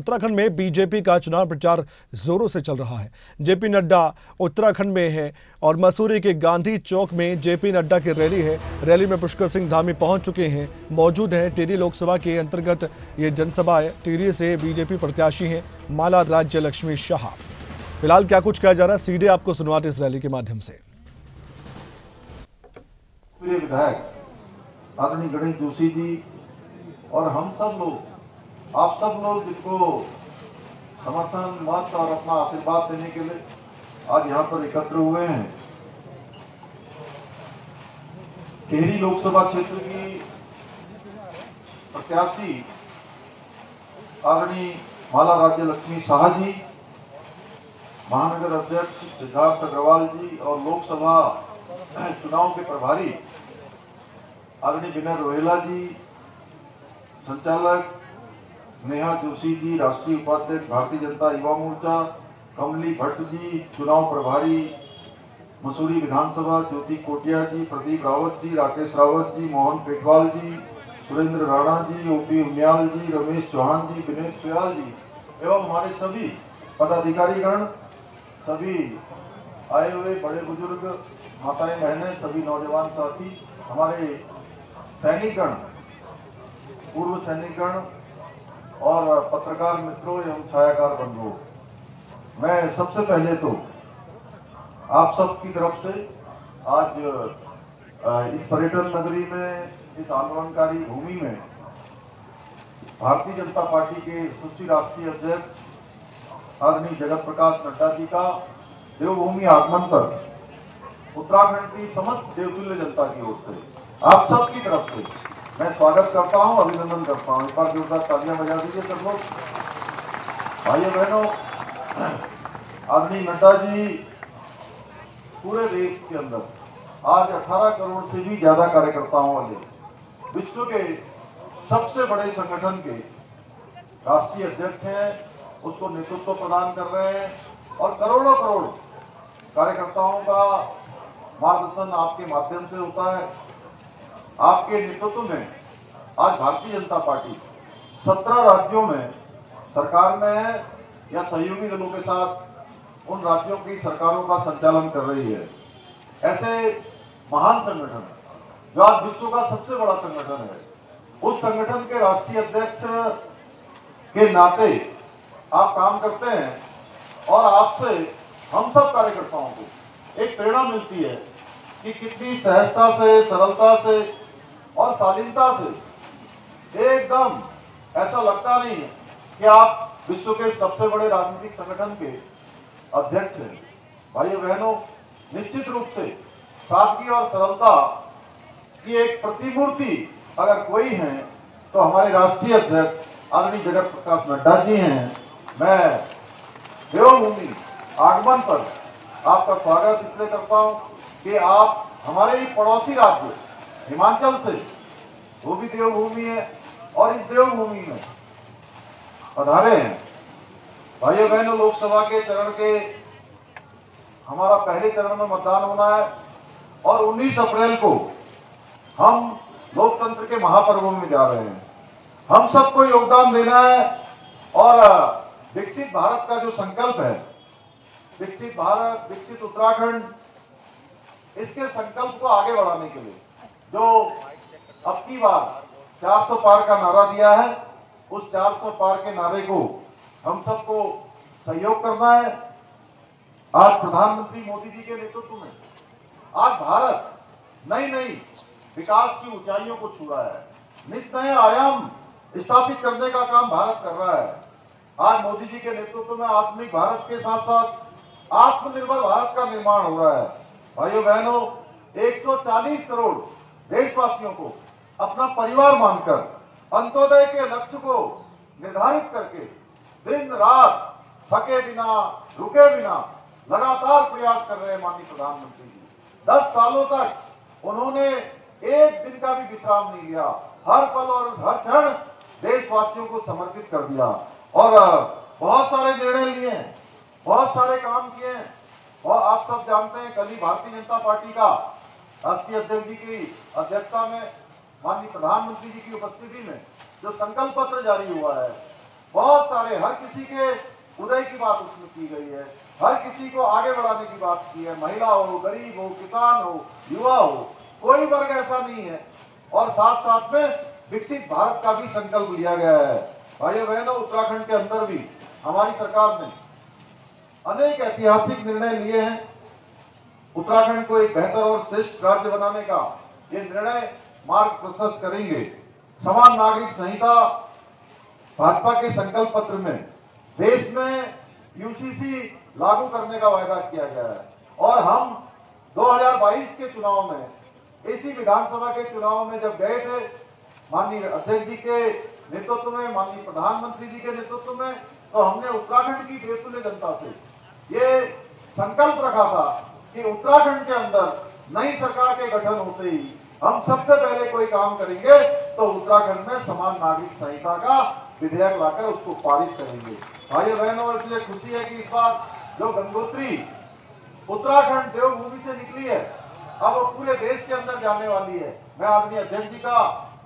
उत्तराखंड में बीजेपी का चुनाव प्रचार जोरों से चल रहा है। जेपी नड्डा उत्तराखंड में है और मसूरी के गांधी चौक में जेपी नड्डा की रैली है। रैली में पुष्कर सिंह धामी पहुँच चुके हैं। मौजूद है टिहरी लोकसभा के अंतर्गत ये जनसभा है। टिहरी से बीजेपी प्रत्याशी हैं माला राज्य लक्ष्मी शाह। फ़िलहाल क्या कुछ कहा जा रहा है? सीधे आपको सुनवाते इस रैली के माध्यम से। विधायक जोशी जी और हम सब लोग आप सब लोग जिनको समर्थन मत और अपना आशीर्वाद देने के लिए आज यहाँ पर एकत्र हुए हैं, टिहरी लोकसभा क्षेत्र की प्रत्याशी आदरणीय माला राज्य लक्ष्मी शाह जी, महानगर अध्यक्ष सिद्धार्थ अग्रवाल जी और लोकसभा चुनाव के प्रभारी आदरणीय विनय रोहेला जी, संचालक नेहा जोशी जी, राष्ट्रीय उपाध्यक्ष, भारतीय जनता युवा मोर्चा, कमली भट्ट जी, चुनाव प्रभारी, मसूरी विधानसभा, ज्योति कोटिया जी, प्रदीप रावत जी, राकेश रावत जी, मोहन पेटवाल जी, सुरेंद्र राणा जी, ओपी उनियाल जी, रमेश चौहान जी विनेश सुयाल जी, एवं हमारे सभी पदाधिकारीगण, सभी आए हुए बड़े बुज़ुर्ग, माताएँ, बहनें, सभी नौजवान साथी, हमारे सैनिकगण, पूर्व सैनिकगण और पत्रकार मित्रों एवं छायाकार बंधुओं, मैं सबसे पहले तो आप सब की तरफ़ से आज इस पर्यटन नगरी में, इस आंदोलनकारी भूमि में भारतीय जनता पार्टी के सुश्री राष्ट्रीय अध्यक्ष आदमी जगत प्रकाश नड्डा जी का देवभूमि आगमन पर उत्तराखंड की समस्त देवतुल्य जनता की ओर से, आप सब की तरफ़ से मैं स्वागत करता हूँ, अभिनंदन करता हूँ। एक बार जोरदार तालियाँ बजा दीजिए सब लोग। भाइयों, बहनों आदरणीय नड्डा जी, पूरे देश के अंदर आज 18 करोड़ से भी ज़्यादा कार्यकर्ताओं वाले विश्व के सबसे बड़े संगठन के राष्ट्रीय अध्यक्ष हैं, उसको नेतृत्व प्रदान कर रहे हैं और करोड़ों करोड़ कार्यकर्ताओं का मार्गदर्शन आपके माध्यम से होता है। आपके नेतृत्व में आज भारतीय जनता पार्टी सत्रह राज्यों में सरकार में या सहयोगी दलों के साथ उन राज्यों की सरकारों का संचालन कर रही है। ऐसे महान संगठन, जो आज विश्व का सबसे बड़ा संगठन है, उस संगठन के राष्ट्रीय अध्यक्ष के नाते आप काम करते हैं और आपसे हम सब कार्यकर्ताओं को एक प्रेरणा मिलती है कि कितनी सहजता से, सरलता से और शालीनता से। एकदम, ऐसा लगता नहीं है कि आप विश्व के सबसे बड़े राजनीतिक संगठन के अध्यक्ष हैं। भाई बहनों, निश्चित रूप से सादगी और सरलता की एक प्रतिमूर्ति अगर कोई है तो हमारे राष्ट्रीय अध्यक्ष आदरणीय जगत प्रकाश नड्डा जी हैं। मैं देवभूमि आगमन पर आपका स्वागत इसलिए करता हूँ कि आप हमारे ही पड़ोसी राज्य हिमाचल से। वो भी देवभूमि है और इस देवभूमि में। पधारे हैं। भाइयों बहनों लोकसभा के चरण के हमारा पहले चरण में मतदान होना है और 19 अप्रैल को हम लोकतंत्र के महापर्व में जा रहे हैं। हम सबको योगदान देना है और विकसित भारत का जो संकल्प है, विकसित भारत, विकसित उत्तराखंड, इसके संकल्प को आगे बढ़ाने के लिए। जो अब की बार 400 पार का नारा दिया है, उस 400 पार के नारे को हम सबको सहयोग करना है। आज प्रधानमंत्री मोदी जी के नेतृत्व में आज भारत नई नई विकास की ऊंचाइयों को छू रहा है। नित नए आयाम स्थापित करने का काम भारत कर रहा है। आज मोदी जी के नेतृत्व में आधुनिक भारत के साथ साथ आत्मनिर्भर भारत का निर्माण हो रहा है। भाइयों बहनों 140 करोड़ देशवासियों को अपना परिवार मानकर, अंत्योदय के लक्ष्य को निर्धारित करके दिन रात थके बिना, रुके बिना लगातार प्रयास कर रहे माननीय प्रधानमंत्री जी। दस सालों तक उन्होंने एक दिन का भी विश्राम नहीं लिया। हर पल और हर क्षण देशवासियों को समर्पित कर दिया। और बहुत सारे निर्णय लिए बहुत सारे काम किए और आप सब जानते हैं कल ही भारतीय जनता पार्टी का राष्ट्रीय अध्यक्ष जी की अध्यक्षता में, माननीय प्रधानमंत्री जी की उपस्थिति में जो संकल्प पत्र जारी हुआ है, बहुत सारे, हर किसी के उदय की बात उसमें की गई है, हर किसी को आगे बढ़ाने की बात की है, महिला हो, गरीब हो, किसान हो, युवा हो, कोई वर्ग ऐसा नहीं है। और साथ साथ में विकसित भारत का भी संकल्प लिया गया है। भाइयों बहनों उत्तराखंड के अंदर भी, हमारी सरकार ने अनेक ऐतिहासिक निर्णय लिए हैं। उत्तराखंड को एक बेहतर और श्रेष्ठ राज्य बनाने का ये निर्णय मार्ग प्रशस्त करेंगे। समान नागरिक संहिता भाजपा के संकल्प पत्र में देश में यूसीसी लागू करने का वायदा किया गया है। और हम 2022 के चुनाव में इसी विधानसभा के चुनाव में जब गए थे, माननीय अध्यक्ष जी के नेतृत्व में, माननीय प्रधानमंत्री जी के नेतृत्व में तो हमने उत्तराखंड की जनता से ये संकल्प रखा था कि उत्तराखंड के अंदर नई सरकार के गठन होते ही हम सबसे पहले कोई काम करेंगे तो उत्तराखंड में समान नागरिक संहिता का विधेयक लाकर उसको पारित करेंगे। भाई बहनों इसलिए खुशी है कि इस बार जो गंगोत्री उत्तराखंड देवभूमि से निकली है, अब वो पूरे देश के अंदर जाने वाली है। मैं आदरणीय अध्यक्ष जी का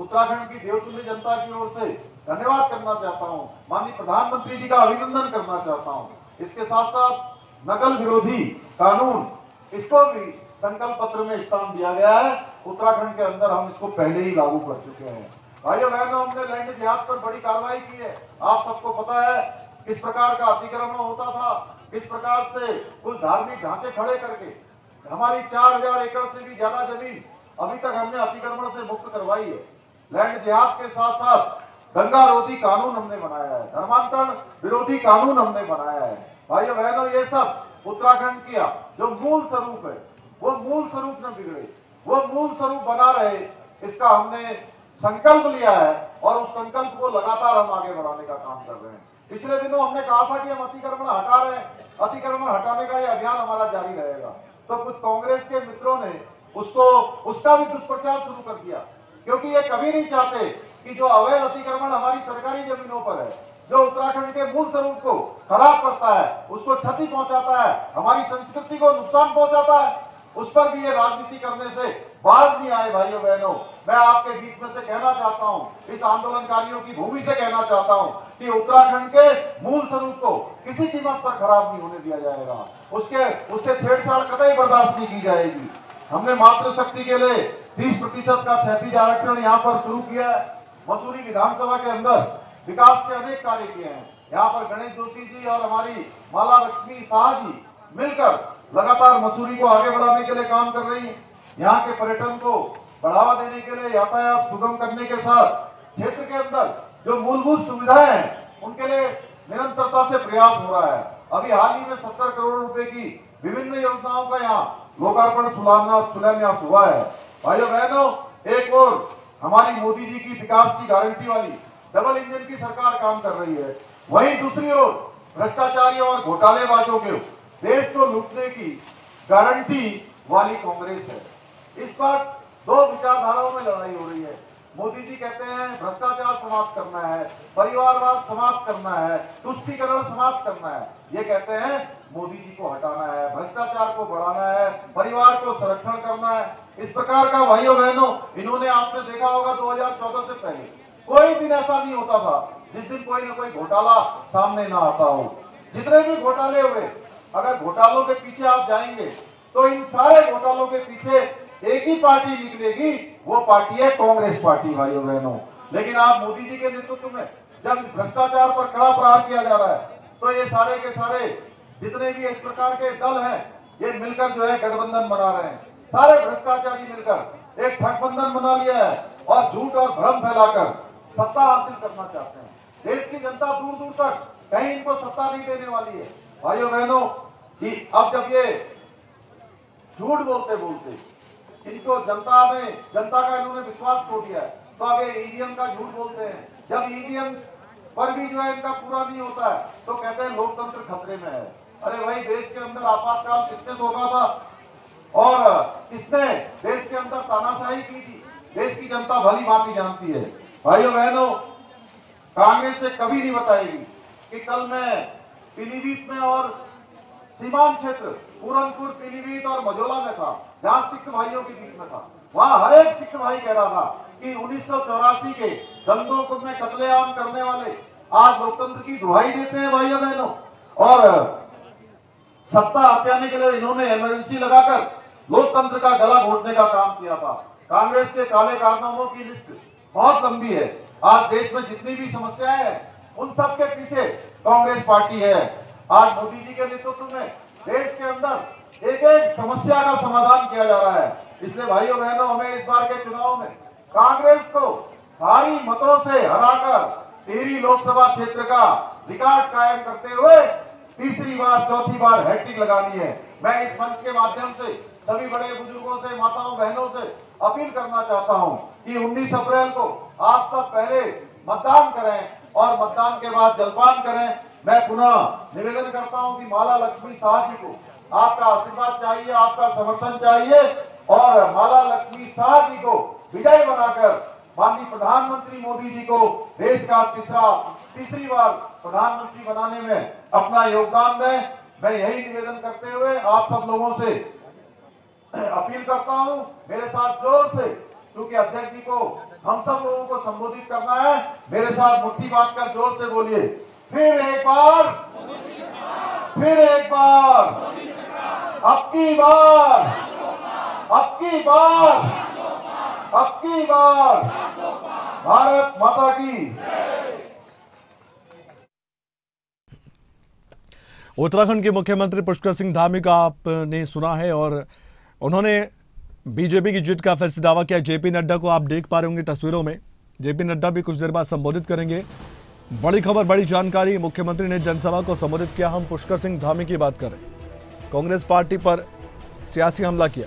उत्तराखंड की देवतुल्य जनता की ओर से धन्यवाद करना चाहता हूँ। माननीय प्रधानमंत्री जी का अभिनंदन करना चाहता हूँ। इसके साथ साथ नकल विरोधी कानून इसको भी संकल्प पत्र में स्थान दिया गया है। उत्तराखंड के अंदर हम इसको पहले ही लागू कर चुके हैं। भाइयों, बहनों, हमने लैंड जिहाद पर बड़ी कार्रवाई की है। आप सबको पता है, किस प्रकार का अतिक्रमण होता था, किस प्रकार से कुछ धार्मिक ढांचे खड़े करके हमारी चार हज़ार एकड़ से भी ज़्यादा ज़मीन अभी तक हमने अतिक्रमण से मुक्त करवाई है। लैंड जिहाद के साथ साथ गंगा रोधी कानून हमने बनाया है, धर्मांतरण विरोधी कानून हमने बनाया है। भाइयों, बहनों, ये सब उत्तराखंड किया, जो मूल स्वरूप है, वो मूल स्वरूप न बिगड़े, वो मूल स्वरूप बना रहे, इसका हमने संकल्प लिया है, और उस संकल्प को लगातार हम आगे बढ़ाने का काम कर रहे हैं। पिछले दिनों हमने कहा था कि हम अतिक्रमण हटा रहे हैं, अतिक्रमण हटाने का ये अभियान हमारा जारी रहेगा। तो कुछ कांग्रेस के मित्रों ने उसको, उसका भी दुष्प्रचार शुरू कर दिया, क्योंकि ये कभी नहीं चाहते कि जो अवैध अतिक्रमण हमारी सरकारी जमीनों पर है जो उत्तराखंड के मूल स्वरूप को खराब करता है, उसको क्षति पहुंचाता है, हमारी संस्कृति को नुकसान पहुंचाता है, उस पर भी ये राजनीति करने से बाहर नहीं आए, भाइयों बहनों। मैं आपके बीच में से कहना चाहता हूँ, इस आंदोलनकारियों की भूमि से कहना चाहता हूँ कि उत्तराखंड के मूल स्वरूप को किसी कीमत पर खराब नहीं होने दिया जाएगा। उसके, उससे छेड़छाड़ कतई बर्दाश्त नहीं की जाएगी। हमने मातृशक्ति के लिए तीस प्रतिशत का क्षैतिज आरक्षण यहाँ पर शुरू किया है। मसूरी विधानसभा के अंदर विकास के अनेक कार्य किए हैं। यहाँ पर गणेश जोशी जी और हमारी माला लक्ष्मी शाह जी मिलकर लगातार मसूरी को आगे बढ़ाने के लिए काम कर रही है। यहाँ के पर्यटन को बढ़ावा देने के लिए यातायात सुगम करने के साथ क्षेत्र के अंदर जो मूलभूत सुविधाएँ हैं, उनके लिए निरंतरता से प्रयास हो रहा है। अभी हाल ही में सत्तर करोड़ रुपए की विभिन्न योजनाओं का यहाँ लोकार्पण, शिलान्यास हुआ है। भाइयों बहनों एक और हमारी मोदी जी की विकास की गारंटी वाली डबल इंजन की सरकार काम कर रही है। वहीं दूसरी ओर भ्रष्टाचारियों और घोटालेबाजों के देश को लूटने की गारंटी वाली कांग्रेस है। इस बार दो विचारधाराओं में लड़ाई हो रही है। मोदी जी कहते हैं, भ्रष्टाचार समाप्त करना है, परिवारवाद समाप्त करना है, तुष्टिकरण समाप्त करना है। ये कहते हैं, मोदी जी को हटाना है, भ्रष्टाचार को बढ़ाना है, परिवार को संरक्षण करना है। इस प्रकार का भाइयों बहनों इन्होंने आपने देखा होगा 2014 से पहले। कोई दिन ऐसा नहीं होता था। जिस दिन कोई ना कोई घोटाला सामने ना आता हो। जितने भी घोटाले हुए, अगर घोटालों के पीछे आप जाएँगे तो इन सारे घोटालों के पीछे एक ही पार्टी निकलेगी, वो पार्टी है कांग्रेस पार्टी, भाइयों बहनों। लेकिन आप मोदी जी के नेतृत्व में जब भ्रष्टाचार पर कड़ा प्रहार किया जा रहा है तो ये सारे के सारे, जितने भी इस प्रकार के दल हैं, ये मिलकर जो है गठबंधन बना रहे हैं। सारे भ्रष्टाचारी मिलकर एक ठगबंधन बना लिया है और झूठ और भ्रम फैलाकर सत्ता हासिल करना चाहते हैं। देश की जनता दूर दूर तक कहीं इनको सत्ता नहीं देने वाली है। भाइयों, बहनों, कि अब जब ये झूठ बोलते बोलते इनको जनता ने जनता का इन्होंने विश्वास खो दिया है तो अब ये ईवीएम का झूठ बोलते हैं। जब ईवीएम पर भी जो है इनका पूरा नहीं होता है तो कहते हैं लोकतंत्र खतरे में है। अरे भाई, देश के अंदर आपातकाल किसने धोखा था? और किसने देश के अंदर तानाशाही की थी? देश की जनता भली भांति जानती है। भाइयों, बहनों, कांग्रेस से कभी नहीं बताएगी कि कल मैं पीलीभीत में और सीमांत क्षेत्र, पूरनपुर, पीलीभीत और मझोला में था, जहाँ सिख भाइयों के बीच में था। वहाँ हर एक सिख भाई कह रहा था कि उन्नीस सौ चौरासी के दंगों को में कतलेआम करने वाले आज लोकतंत्र की दुहाई देते हैं, भाइयों, बहनों। और सत्ता हत्याने के लिए इन्होंने इमरजेंसी लगाकर लोकतंत्र का गला घोटने का काम किया था। कांग्रेस के काले कारनामों की लिस्ट बहुत लंबी है। आज देश में जितनी भी समस्याएँ हैं, उन सब के पीछे कांग्रेस पार्टी है। आज मोदी जी के नेतृत्व में देश के अंदर एक एक समस्या का समाधान किया जा रहा है। इसलिए भाइयों, बहनों, हमें इस बार के चुनाव में कांग्रेस को भारी मतों से हराकर टेरी लोकसभा क्षेत्र का रिकॉर्ड कायम करते हुए तीसरी बार, चौथी बार हैट्रिक लगानी है। मैं इस मंच के माध्यम से सभी बड़े बुज़ुर्गों से, माताओं, बहनों से अपील करना चाहता हूँ कि 19 अप्रैल को आप सब पहले मतदान करें और मतदान के बाद जलपान करें। मैं पुनः निवेदन करता हूँ कि माला लक्ष्मी शाह जी को आपका आशीर्वाद चाहिए, आपका समर्थन चाहिए और माला लक्ष्मी शाह जी को विजय बनाकर माननीय प्रधानमंत्री मोदी जी को देश का तीसरा, तीसरी बार प्रधानमंत्री बनाने में अपना योगदान दें। मैं यही निवेदन करते हुए आप सब लोगों से अपील करता हूँ, मेरे साथ ज़ोर से, क्योंकि अध्यक्ष जी को हम सब लोगों को संबोधित करना है। मेरे साथ मुट्ठी बात कर ज़ोर से बोलिए। फिर एक बार, फिर एक बार, अब की बार, अब की बार, अब की बार। भारत माता की उत्तराखंड के मुख्यमंत्री पुष्कर सिंह धामी का आपने सुना है और उन्होंने बीजेपी की जीत का फिर से दावा किया। जेपी नड्डा को आप देख पा रहे होंगे तस्वीरों में। जेपी नड्डा भी कुछ देर बाद संबोधित करेंगे। बड़ी खबर, बड़ी जानकारी। मुख्यमंत्री ने जनसभा को संबोधित किया। हम पुष्कर सिंह धामी की बात कर रहे हैं। कांग्रेस पार्टी पर सियासी हमला किया।